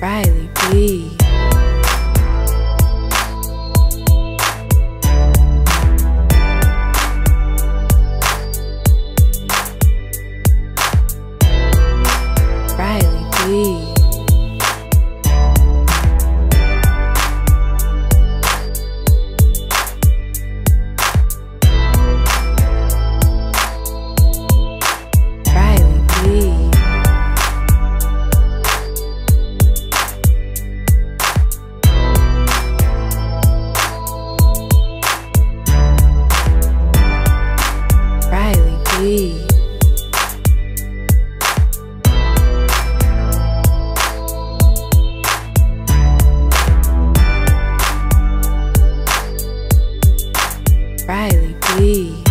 Riley Riley B.